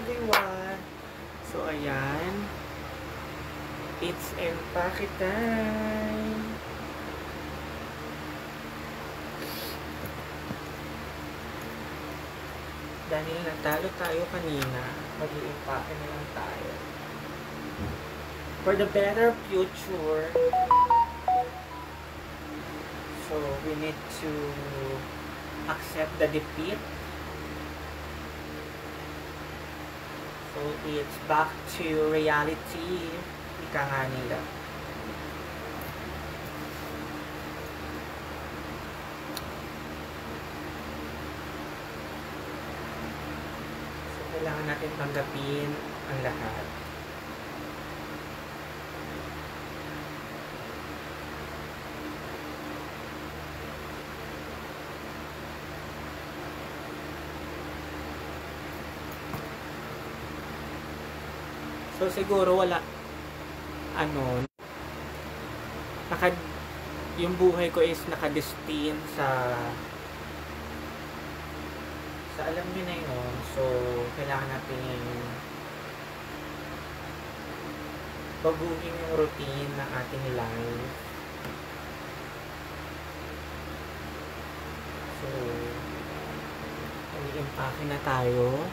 everyone! So, ayan. It's empake time! Dahil natalo tayo kanina, mag-iimpake na lang tayo. For the better future, so we need to accept the defeat. So it's back to reality, ika nga nila. So kailangan natin tanggapin ang lahat. So siguro wala ano naka yung buhay ko is nakadestin sa sa alam niyo na yun. So kailangan natin baguhin yung routine ng ating life. So, mag-impake na tayo.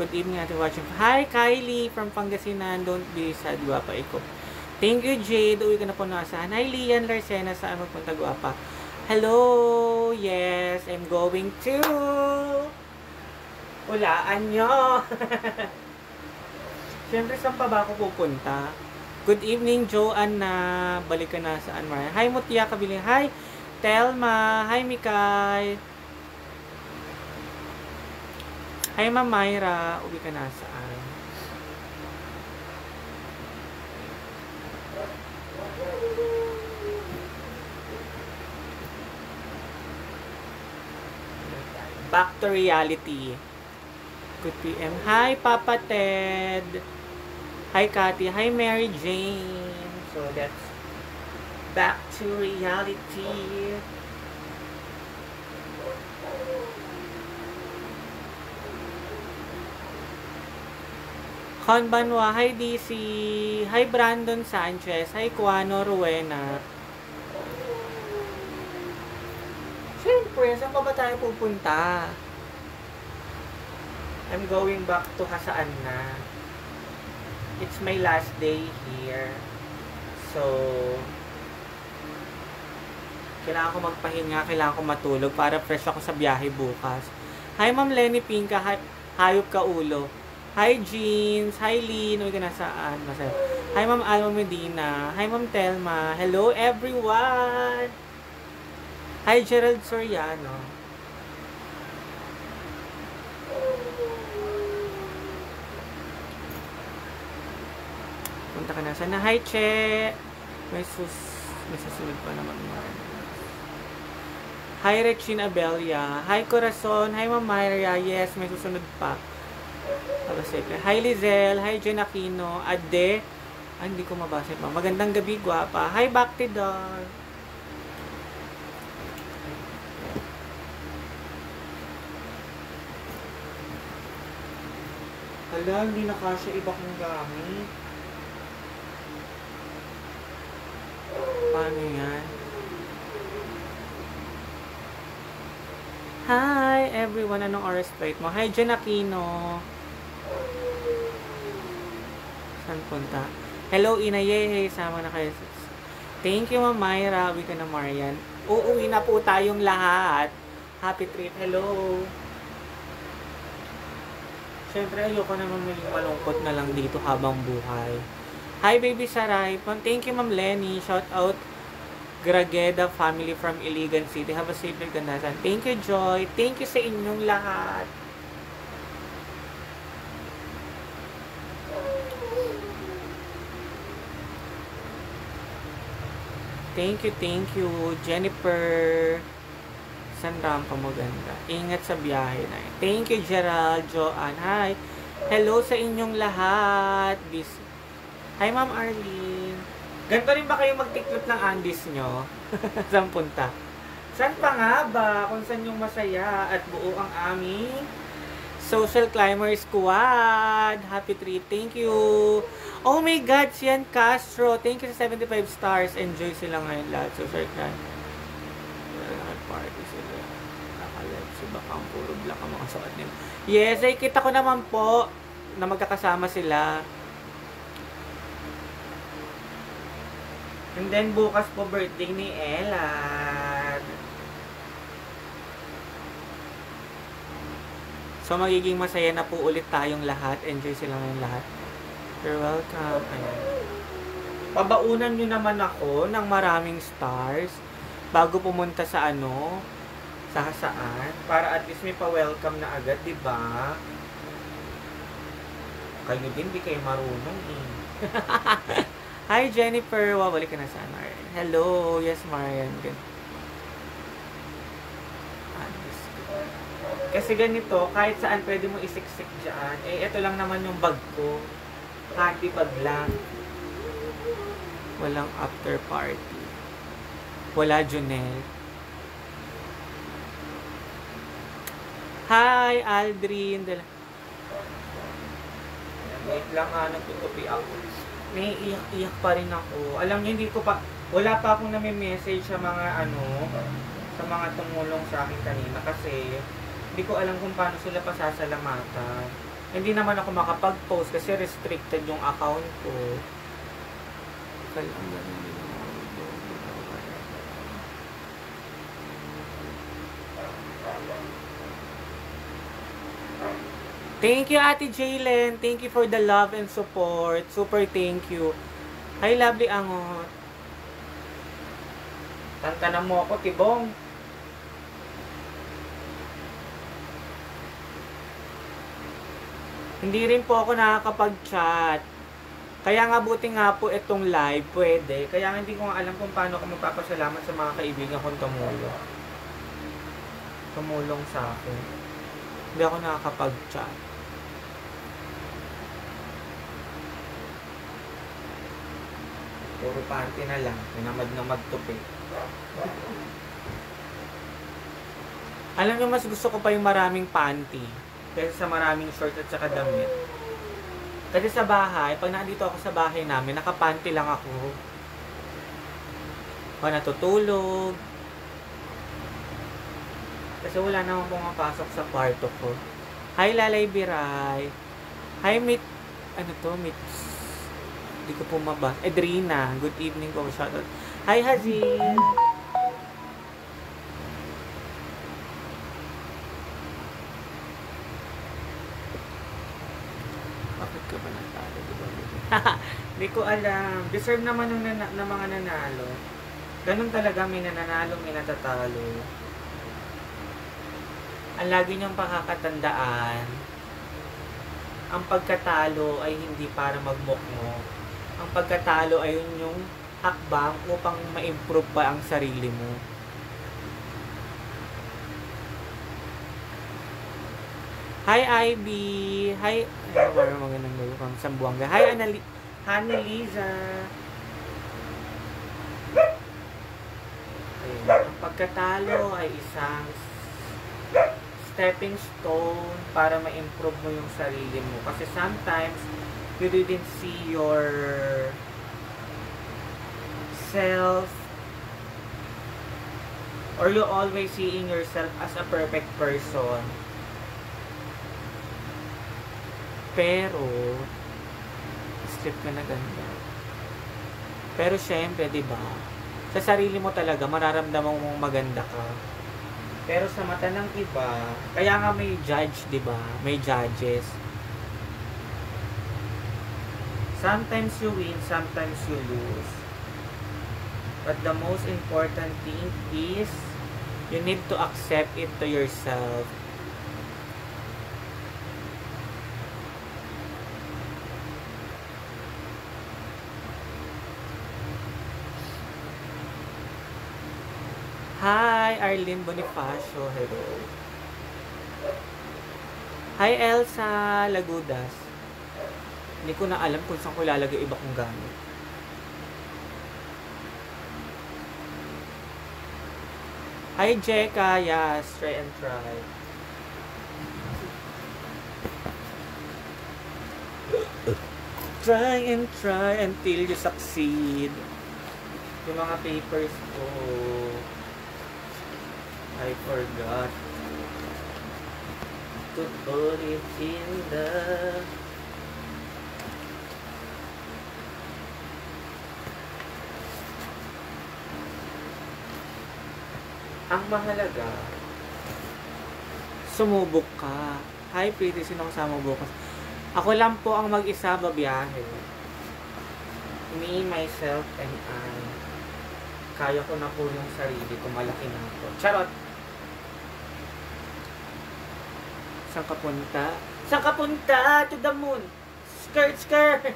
Good evening ating watching. Hi Kylie from Pangasinan. Don't be sad, guwapa iko. Thank you Jade. Uwi ka na po nasaan. Hi Lian Larcena. Saan magpunta guwapa? Hello! Yes, I'm going to Ulaan nyo! Siyempre, saan pa ba ako pupunta? Good evening, Joanne na balik ka na saan, Maria. Hi, Mutia Kabiling. Hi, Telma. Hi, Mikay. Hi, Ma'am Myra. Uwi ka na saan? Back to reality. Good PM. Hi, Papa Ted. Hi, Kathy. Hi, Mary Jane. So, that's back to reality. Konbanwa, hi DC, hi Brandon Sanchez, hi Kuano Ruena. Siyempre, saan pa ba tayo pupunta? I'm going back to Hasaan na. It's my last day here. So, kailangan ko magpahinga, kailangan ko matulog para fresh ako sa biyahe bukas. Hi, Ma'am Lenny Pinka. Hi, hayop ka ulo. Hi, Jeans. Hi, Lynn. Uy ka nasaan? Masaya. Hi, Ma'am Alma Medina. Hi, Ma'am Telma. Hello, everyone! Hi, Gerald Soriano. Punta ka na sana. Hi, Che! May sus... May susunod pa naman. Hi, Regina Abelia. Hi, Corazon. Hi, Ma'am Myria. Yes, may susunod pa. Alaseke. Hi, Lizelle. Hi, Jen Aquino. Ade. Ah, hindi ko mabasa pa. Magandang gabi, guwapa. Hi, Bakti Dog. Hala, hindi na kasya iba kong gamit. Paano yan? Hi, everyone. Anong oras flight mo? Hi, Jen Aquino. Saan punta? Hello, Inaye. Sama na kayo. Thank you, Ma'am Myra. Uwi ka na, Marian. Uuwi na po tayong lahat. Happy trip. Hello. Siyempre, ayoko naman maging malungkot na lang dito habang buhay. Hi, baby Saray. Thank you, Ma'am Lenny. Shout out Grageda family from Iligan City. Have a safe trip, Gandasan. Thank you, Joy. Thank you sa inyong lahat. Thank you, thank you, Jennifer. San rampa mo? Ingat sa biyahe na yun. Thank you, Gerald, Joanne. Hi. Hello sa inyong lahat. This Hi, Ma'am Arlene. Ganito rin ba kayo magtiklop ng Andes nyo? saan punta? Saan pa nga ba? Kung saan yung masaya at buo ang aming Social Climber Squad. Happy trip. Thank you. Oh my God, Sian Castro. Thank you sa 75 stars. Enjoy sila ngayon lahat. Social Climber. Party sila. Nakalive si Bakang. Puro black ang mga suot nila. Yes, ay kita ko naman po na magkakasama sila. And then bukas po birthday ni Ella. So magiging masaya na po ulit tayong lahat. Enjoy sila ngayon lahat. You're welcome. Ayan. Pabaunan nyo naman ako ng maraming stars bago pumunta sa ano, sa saan, para at least may pa-welcome na agad, di ba? Kayo din, di kayo marunong eh. Hi Jennifer, wow, balik ka na sa ano. Hello, yes Marian. Gan- Ah, Diyos ko. Kasi ganito, kahit saan pwede mo isiksik dyan. Eh, ito lang naman yung bag ko. Party bag lang. Walang after party. Wala Junel. Hi, Aldrin. Dala- Wait lang nga, nagtutupi ako. May iyak-iyak pa rin ako. Alam niyo, hindi ko pa, wala pa akong nami-message sa mga ano, sa mga tumulong sa akin kanina kasi hindi ko alam kung paano sila pasasalamatan. Hindi naman ako makapag-post kasi restricted yung account ko. Kaya. Thank you, Ate Jalen. Thank you for the love and support. Super thank you. Hi, lovely angot. Tantanan mo ako, Tibong. Hindi rin po ako nakakapag-chat. Kaya nga buti nga po itong live, pwede. Kaya hindi ko nga alam kung paano ako magpapasalamat sa mga kaibigan kong tumulong. Tumulong sa akin. Hindi ako nakakapag-chat. Puro panty na lang. Minamad na magtupi. Alam nyo, mas gusto ko pa yung maraming panty. Kaysa sa maraming short at saka damit. Kasi sa bahay, pag nandito ako sa bahay namin, nakapanty lang ako. O natutulog. Kasi wala namang pumapasok sa kwarto ko. Hi, Lalay Biray. Hi, Meet... Ano to? Meet... Hindi ko pumaba. Edrina. Good evening po. Shoutout. Hi, Hazin. Bakit ka ba natalo? Di ba? Hindi ko alam. Deserve naman ng, nana- ng mga nanalo. Ganun talaga, may nananalo, may natatalo. Ang lagi niyong pakakatandaan, ang pagkatalo ay hindi para magmukmok. Ang pagkatalo ay yun yung hakbang upang ma-improve pa ang sarili mo. Hi, Ivy. Hi, ano ba yung magandang gayo from Sambuanga. Hi, Anali Haneliza. Ayun. Pagkatalo ay isang stepping stone para ma-improve mo yung sarili mo. Kasi sometimes, you didn't see your self or you always seeing yourself as a perfect person. Pero, slip ka na ganda. Pero syempre, di ba? Sa sarili mo talaga, mararamdaman mong maganda ka. Pero sa mata ng iba, kaya nga may judge, di ba? May judges. Sometimes you win, sometimes you lose. But the most important thing is you need to accept it to yourself. Arlene Bonifacio. Hello. Hi Elsa Lagudas. Hindi ko na alam kung saan ko ilalagay iba kong gamit. Hi Jeka. Yes, try and try. Try and try until you succeed. Yung mga papers ko. Oh. I forgot to put it in the Ang mahalaga, sumubok ka. Hi, pretty. Sino kasama bukas? Ako lang po ang mag-isa babiyahe. Me, myself, and I. Kaya ko na po yung sarili ko. Malaki na ako. Charot! Saan ka punta? Saan ka punta? To the moon! Skirt, skirt!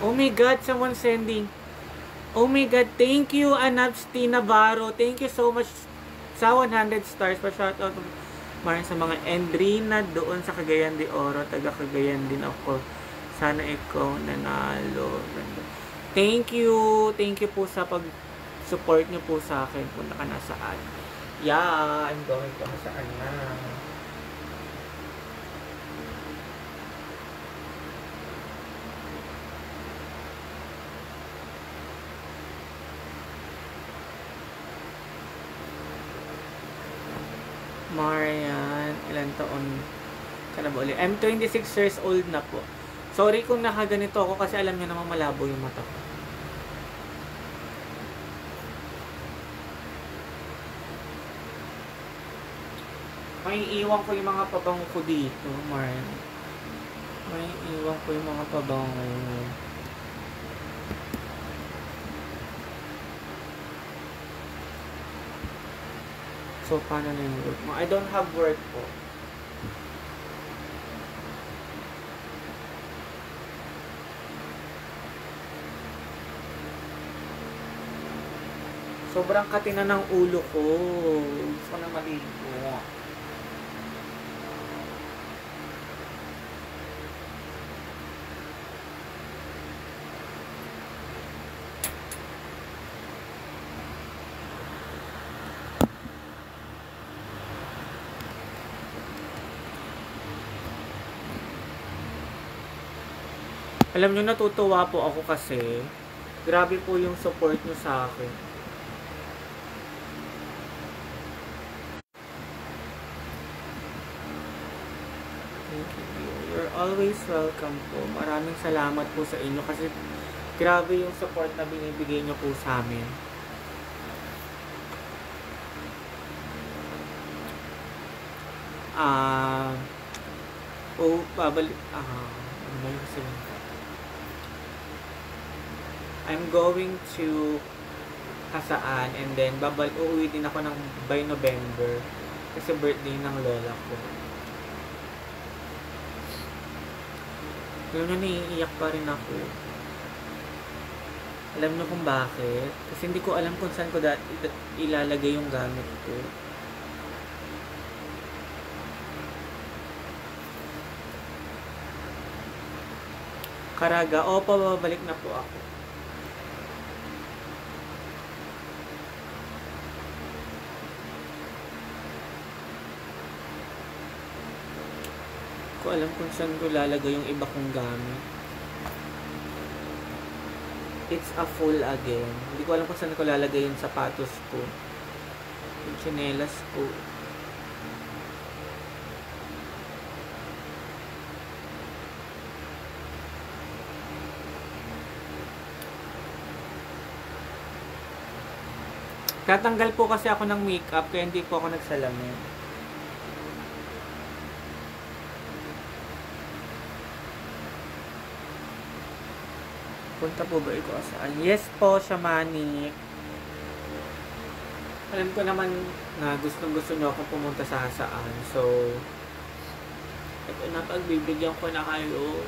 Oh my God, someone sending. Oh my God, thank you, Anabsti Navarro. Thank you so much sa 100 stars. Pa-shoutout maraming sa mga Endrina doon sa Cagayan de Oro. Taga Cagayan din ako. Sana ikaw nanalo. Thank you. Thank you po sa pag-support niyo po sa akin kung naka nasaan. Yeah, I'm going to nasaan na. Marian, ilan taon ka na ba ulit? I'm 26 years old na po. Sorry kung nakaganito ako kasi alam niyo namang malabo yung mata ko. May iwan ko yung mga pabango ko dito, Marian. May iwan ko yung mga pabango. So, paano na yung work mo? I don't have work po. Sobrang katina ng ulo ko. Gusto ko na maligo. Alam nyo, natutuwa po ako kasi grabe po yung support nyo sa akin. Thank you. You're always welcome po. Maraming salamat po sa inyo kasi grabe yung support na binibigay nyo po sa amin. Ah, oh, babalik, ah, ano ba yung sabihin? I'm going to Hasaan and then babal uuwi din ako ng by November kasi birthday ng lola ko. Alam nyo, naiiyak pa rin ako. Alam nyo kung bakit? Kasi hindi ko alam kung saan ko da- ilalagay yung gamit ko. Karaga, opo, babalik na po ako. Ko alam kung saan ko lalagay yung iba kong gamit. It's a full again. Hindi ko alam kung saan ko lalagay yung sapatos ko. Yung chinelas ko. Tatanggal po kasi ako ng makeup kaya hindi po ako nagsalamin. Punta po ba ito saan? Yes po, Shamani. Alam ko naman na gustong gusto nyo akong pumunta sa saan. So, ito na pagbibigyan ko na kayo.